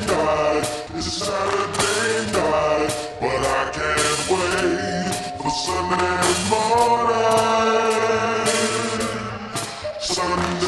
it's Saturday night, but I can't wait for Sunday morning. Sunday.